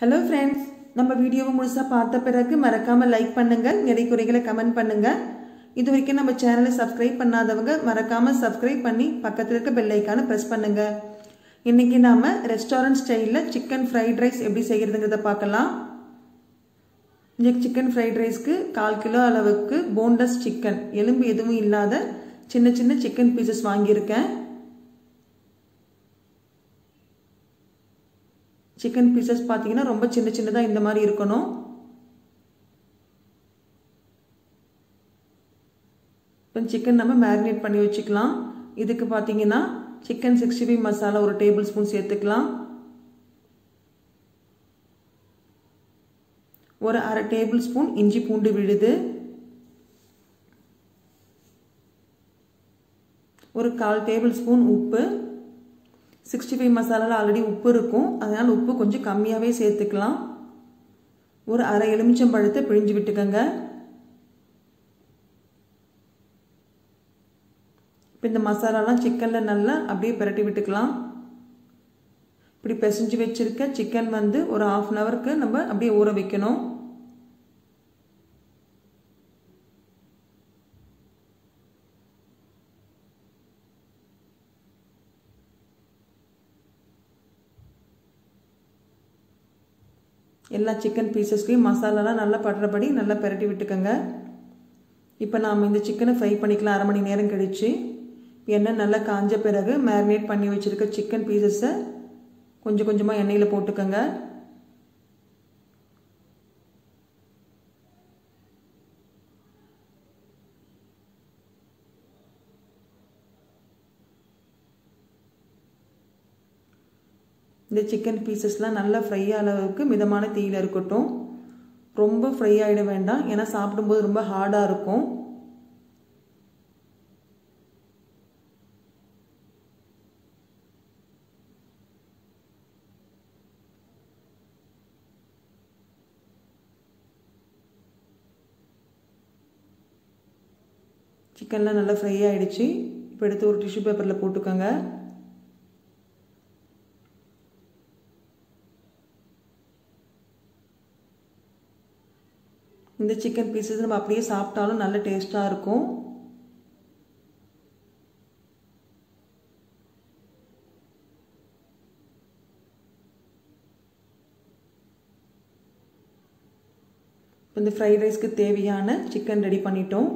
Hello friends நம்ம வீடியோவை முழுசாக பார்த்த பிறகு மறக்காமல் லைக் பண்ணுங்கள் நிறை குறைகளை கமெண்ட் பண்ணுங்கள் இது வரைக்கும் நம்ம சேனலை சப்ஸ்கிரைப் பண்ணாதவங்க மறக்காமல் சப்ஸ்கிரைப் பண்ணி பக்கத்தில் இருக்க பெல்லைக்கான ப்ரெஸ் பண்ணுங்கள் இன்றைக்கி நாம் ரெஸ்டாரண்ட் ஸ்டைலில் சிக்கன் ஃப்ரைட் ரைஸ் எப்படி செய்கிறதுங்கிறத பார்க்கலாம். இந்த சிக்கன் ஃப்ரைட் ரைஸ்க்கு கால் கிலோ அளவுக்கு போன்லெஸ் சிக்கன் எலும்பு எதுவும் இல்லாத சின்ன சின்ன சிக்கன் பீசஸ் வாங்கியிருக்கேன். சிக்கன் பீசஸ் பார்த்தீங்கன்னா ரொம்ப சின்ன சின்னதாக இந்த மாதிரி இருக்கணும். இப்போ சிக்கன் நம்ம மேரினேட் பண்ணி வச்சுக்கலாம். இதுக்கு பார்த்தீங்கன்னா சிக்கன் சிக்ஸ்டி ஃபைவ் மசாலா ஒரு டேபிள் ஸ்பூன் சேர்த்துக்கலாம். ஒரு அரை டேபிள் ஸ்பூன் இஞ்சி பூண்டு விழுது. ஒரு கால் டேபிள் ஸ்பூன் உப்பு. சிக்ஸ்டி ஃபைவ் மசாலாவில் ஆல்ரெடி உப்பு இருக்கும். அதனால் உப்பு கொஞ்சம் கம்மியாகவே சேர்த்துக்கலாம். ஒரு அரை எலுமிச்சம் பழத்தை பிழிஞ்சு விட்டுக்கோங்க. இப்போ இந்த மசாலாலாம் சிக்கனில் நல்லா அப்படியே பிரட்டி விட்டுக்கலாம். இப்படி பிசைஞ்சு வச்சுருக்க சிக்கன் வந்து ஒரு ஆஃப் அன் ஹவருக்கு நம்ம அப்படியே ஊற வைக்கணும். எல்லா சிக்கன் பீசஸ்லையும் மசாலாலாம் நல்லா படுறபடி நல்லா பரட்டி விட்டுக்கோங்க. இப்போ நாம் இந்த சிக்கனை ஃப்ரை பண்ணிக்கலாம். அரை மணி நேரம் கழித்து எண்ணெய் நல்லா காஞ்ச பிறகு மேரினேட் பண்ணி வச்சுருக்க சிக்கன் பீசஸை கொஞ்சம் கொஞ்சமாக எண்ணெயில் போட்டுக்கோங்க. இந்த சிக்கன் பீசஸ்லாம் நல்லா ஃப்ரை அளவுக்கு மிதமான தீயில் இருக்கட்டும். ரொம்ப ஃப்ரை ஆகிட வேண்டாம். ஏன்னா சாப்பிடும்போது ரொம்ப ஹார்டாக இருக்கும். சிக்கன்லாம் நல்லா ஃப்ரை ஆகிடுச்சு இப்போ எடுத்து ஒரு டிஷ்யூ பேப்பரில் போட்டுக்கோங்க. இந்த சிக்கன் பீசஸ் நம்ம அப்படியே சாப்பிட்டாலும் நல்ல டேஸ்ட்டாக இருக்கும். இந்த ஃப்ரைட் ரைஸ்க்கு தேவையான சிக்கன் ரெடி பண்ணிட்டோம்.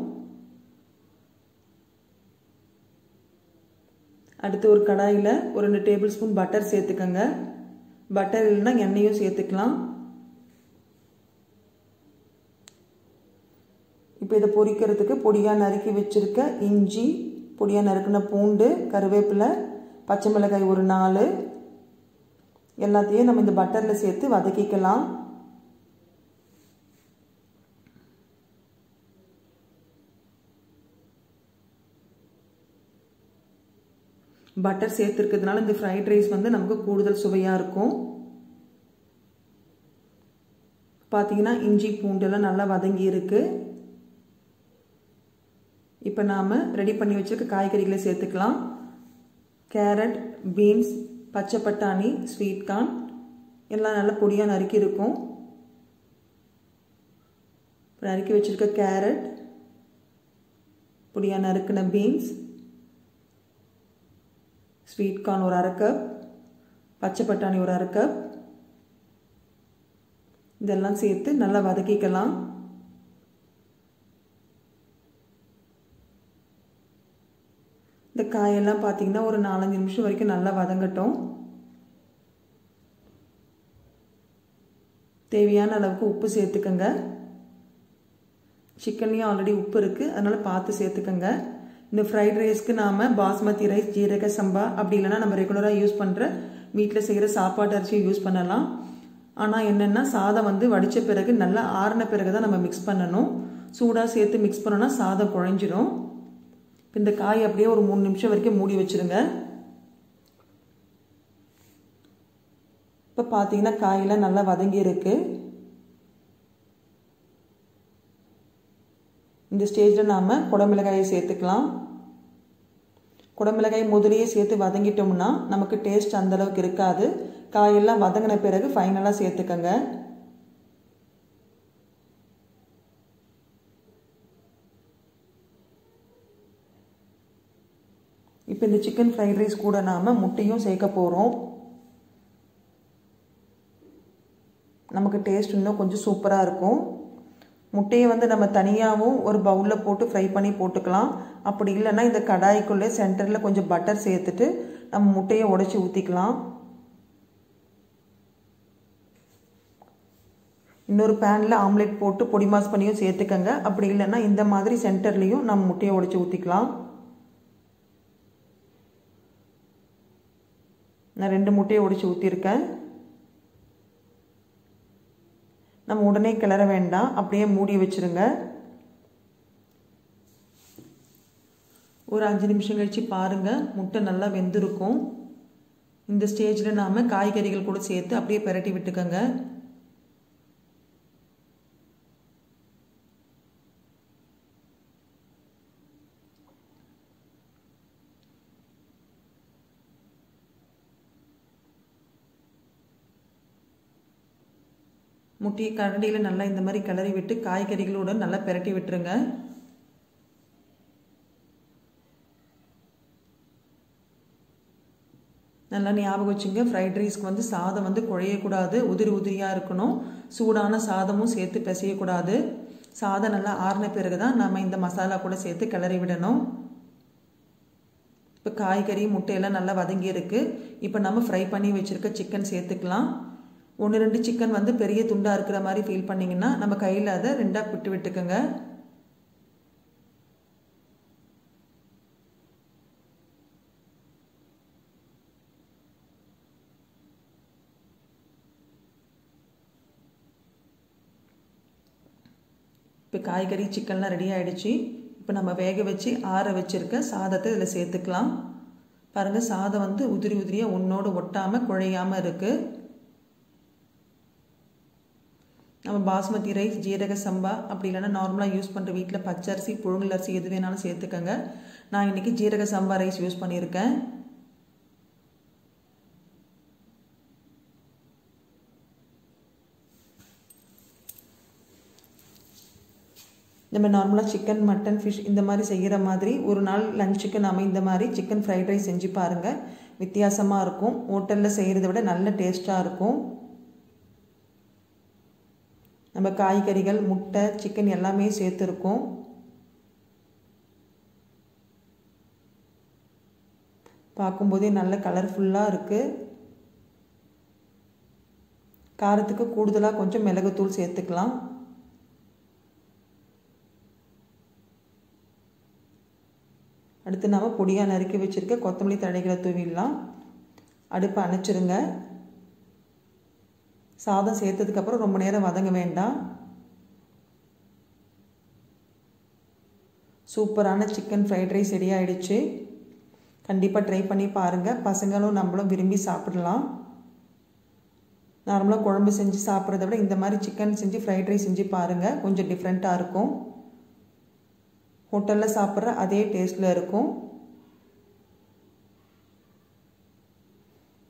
அடுத்து ஒரு கடாயில் ஒரு ரெண்டு டேபிள் ஸ்பூன் பட்டர் சேர்த்துக்கோங்க. பட்டர் இல்லைன்னா எண்ணெயும் சேர்த்துக்கலாம். இப்போ இதை பொரிக்கிறதுக்கு பொடியாக நறுக்கி வச்சுருக்க இஞ்சி பொடியாக நறுக்கின பூண்டு கருவேப்பிலை பச்சை மிளகாய் ஒரு நாலு. எல்லாத்தையும் நம்ம இந்த பட்டரில் சேர்த்து வதக்கிக்கலாம். பட்டர் சேர்த்துருக்கிறதுனால இந்த ஃப்ரைட் ரைஸ் வந்து நமக்கு கூடுதல் சுவையாக இருக்கும். பார்த்தீங்கன்னா இஞ்சி பூண்டெல்லாம் நல்லா வதங்கி இருக்குது இப்போ நாம் ரெடி பண்ணி வச்சுருக்க காய்கறிகளை சேர்த்துக்கலாம். கேரட் பீன்ஸ் பச்சை பட்டாணி ஸ்வீட் கார்ன் எல்லாம் நல்லா பொடியாக நறுக்கி இருக்கும். நறுக்கி வச்சுருக்க கேரட் பொடியாக நறுக்கின பீன்ஸ் ஸ்வீட் கார்ன் ஒரு அரை கப் பச்சை பட்டாணி ஒரு அரை கப் இதெல்லாம் சேர்த்து நல்லா வதக்கிக்கலாம். காயெல்லாம் பார்த்தீங்கன்னா ஒரு நாலஞ்சு நிமிஷம் வரைக்கும் நல்லா வதங்கட்டும். தேவையான அளவுக்கு உப்பு சேர்த்துக்கோங்க. சிக்கன்லேயும் ஆல்ரெடி உப்பு இருக்குது அதனால் பார்த்து சேர்த்துக்கோங்க. இந்த ஃப்ரைட் ரைஸ்க்கு நாம் பாஸ்மதி ரைஸ் ஜீரக சம்பா அப்படி இல்லைனா நம்ம ரெகுலராக யூஸ் பண்ணுற வீட்டில் செய்கிற சாப்பாட்டு அரிசியும் யூஸ் பண்ணலாம். ஆனால் என்னென்னா சாதம் வந்து வடித்த பிறகு நல்லா ஆறின பிறகு தான் நம்ம மிக்ஸ் பண்ணணும். சூடாக சேர்த்து மிக்ஸ் பண்ணோன்னா சாதம் குழஞ்சிரும். இப்போ இந்த காய் அப்படியே ஒரு மூணு நிமிஷம் வரைக்கும் மூடி வச்சுருங்க. இப்போ பார்த்தீங்கன்னா காயெல்லாம் நல்லா வதங்கி இருக்கு. இந்த ஸ்டேஜில் நாம் குடமிளகாயை சேர்த்துக்கலாம். குடமிளகாய் முதலையே சேர்த்து வதங்கிட்டோம்னா நமக்கு டேஸ்ட் அந்தளவுக்கு இருக்காது. காயெல்லாம் வதங்கின பிறகு ஃபைனலாக சேர்த்துக்கங்க. இப்போ இந்த சிக்கன் ஃப்ரைட் ரைஸ் கூட நாம் முட்டையும் சேர்க்க போகிறோம் நமக்கு டேஸ்ட் இன்னும் கொஞ்சம் சூப்பராக இருக்கும். முட்டையை வந்து நம்ம தனியாகவும் ஒரு பவுலில் போட்டு ஃப்ரை பண்ணி போட்டுக்கலாம். அப்படி இல்லைன்னா இந்த கடாய்க்குள்ளே சென்டரில் கொஞ்சம் பட்டர் சேர்த்துட்டு நம்ம முட்டையை உடச்சி ஊற்றிக்கலாம் இன்னொரு பேனில் ஆம்லெட் போட்டு பொடி மாஸ் பண்ணியும் சேர்த்துக்கங்க. அப்படி இல்லைன்னா இந்த மாதிரி சென்டர்லேயும் நம்ம முட்டையை உடச்சி ஊற்றிக்கலாம் நான் ரெண்டு முட்டையை ஒடிச்சு ஊற்றிருக்கேன் நம்ம உடனே கிளற வேண்டாம். அப்படியே மூடி வச்சுருங்க. ஒரு அஞ்சு நிமிஷம் கழித்து பாருங்கள் முட்டை நல்லா வெந்திருக்கும். இந்த ஸ்டேஜில் நாம் காய்கறிகள் கூட சேர்த்து அப்படியே பெரட்டி விட்டுக்கோங்க. முட்டி கரண்டியில் நல்லா இந்த மாதிரி கிளறி விட்டு காய்கறிகளோடு நல்லா பெரட்டி விட்டுருங்க. நல்லா ஞாபகம் வச்சுங்க ஃப்ரைட் ரைஸ்க்கு வந்து சாதம் வந்து குழையக்கூடாது உதிரி உதிரியாக இருக்கணும். சூடான சாதமும் சேர்த்து பிசையக்கூடாது. சாதம் நல்லா ஆறின பிறகு தான் நம்ம இந்த மசாலா கூட சேர்த்து கிளறி விடணும். இப்போ காய்கறி முட்டையெல்லாம் நல்லா வதங்கி இருக்குது இப்போ நம்ம ஃப்ரை பண்ணி வச்சுருக்க சிக்கன் சேர்த்துக்கலாம். ஒன்று ரெண்டு சிக்கன் வந்து பெரிய துண்டாக இருக்கிற மாதிரி ஃபீல் பண்ணிங்கன்னா நம்ம கையில் அதை ரெண்டாக விட்டு விட்டுக்கோங்க. இப்போ காய்கறி சிக்கன்லாம் ரெடி ஆகிடுச்சு இப்போ நம்ம வேக வச்சு ஆற வச்சுருக்க சாதத்தை இதில் சேர்த்துக்கலாம். பாருங்கள் சாதம் வந்து உதிரி உதிரியாக உன்னோடு ஒட்டாமல் குழையாமல் இருக்குது நம்ம பாஸ்மதி ரைஸ் ஜீரக சம்பா அப்படி இல்லைன்னா நார்மலாக யூஸ் பண்ணுற வீட்டில் பச்சரிசி புழுங்கல் அரிசி எது வேணாலும் சேர்த்துக்கோங்க. நான் இன்றைக்கி ஜீரக சம்பா ரைஸ் யூஸ் பண்ணியிருக்கேன். நம்ம நார்மலாக சிக்கன் மட்டன் ஃபிஷ் இந்த மாதிரி செய்கிற மாதிரி ஒரு நாள் லஞ்சுக்கு நாம் இந்த மாதிரி சிக்கன் ஃப்ரைட் ரைஸ் செஞ்சு பாருங்கள் வித்தியாசமாக இருக்கும். ஹோட்டலில் செய்கிறத விட நல்ல டேஸ்ட்டாக இருக்கும். நம்ம காய்கறிகள் முட்டை சிக்கன் எல்லாமே சேர்த்துருக்கோம். பார்க்கும்போதே நல்ல கலர்ஃபுல்லாக இருக்குது காரத்துக்கு கூடுதலாக கொஞ்சம் மிளகுத்தூள் சேர்த்துக்கலாம். அடுத்து நாம் பொடியாக நறுக்கி வச்சுருக்க கொத்தமல்லி தழைகளை தூவிடலாம். அடுப்பை அணைச்சிருங்க. சாதம் சேர்த்ததுக்கப்புறம் ரொம்ப நேரம் வதங்க வேண்டாம். சூப்பரான சிக்கன் ஃப்ரைட் ரைஸ் ரெடி ஆகிடுச்சு கண்டிப்பாக ட்ரை பண்ணி பாருங்கள் பசங்களும் நம்மளும் விரும்பி சாப்பிடலாம். நார்மலாக குழம்பு செஞ்சு சாப்பிட்றத விட இந்த மாதிரி சிக்கன் செஞ்சு ஃப்ரைட் ரைஸ் செஞ்சு பாருங்கள் கொஞ்சம் டிஃப்ரெண்ட்டாக இருக்கும். ஹோட்டலில் சாப்பிட்ற அதே டேஸ்ட்டில் இருக்கும்.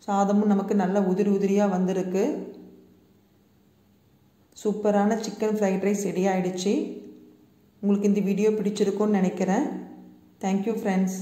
சாதமும் நமக்கு நல்ல உதிரி உதிரியாக வந்திருக்கு. சூப்பரான சிக்கன் ஃப்ரைட் ரைஸ் ரெடி ஆகிடுச்சு உங்களுக்கு இந்த வீடியோ பிடிச்சிருக்கும்னு நினைக்கிறேன். Thank you friends